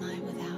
I without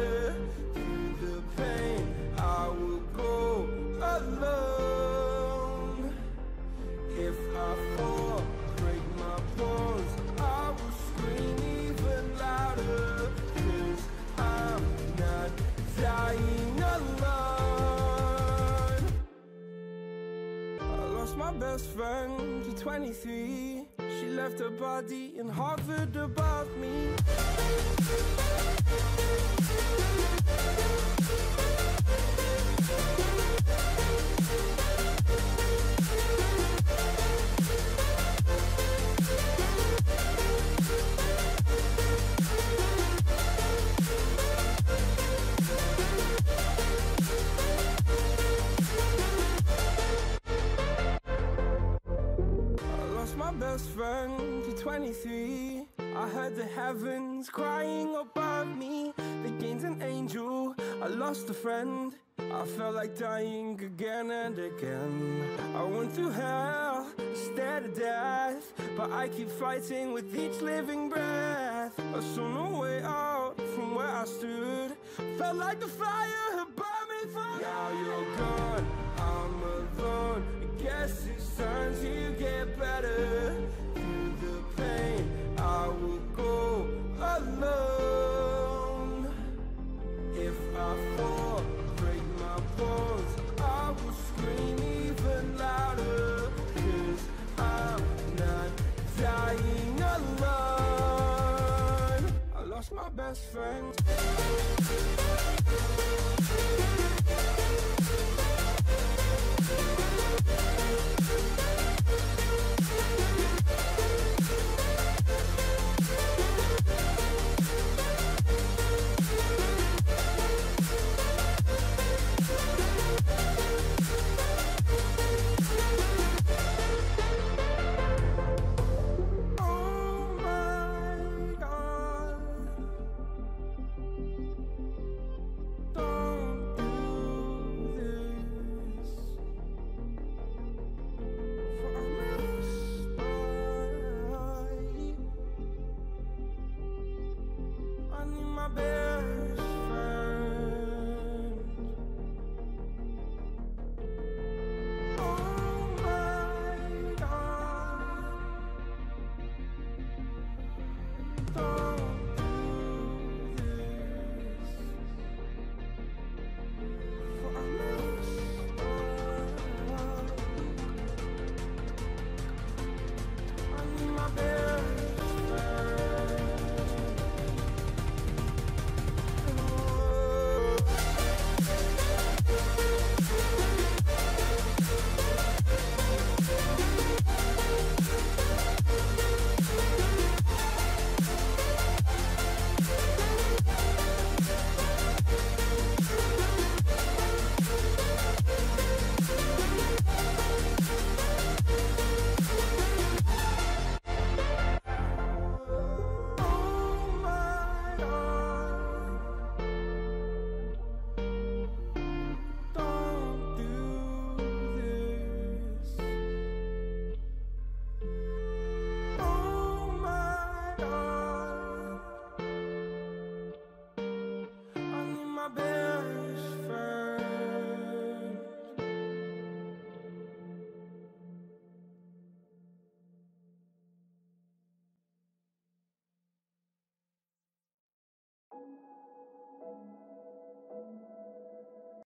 Best friend to 23. She left her body in Harvard above me. Friend to 23. I heard the heavens crying above me. They gained an angel. I lost a friend. I felt like dying again and again. I went through hell, stared at death. But I keep fighting with each living breath. I saw no way out from where I stood. Felt like the fire had burned me from Now you're gone, I'm alone. I guess it's time to get better. Best friends.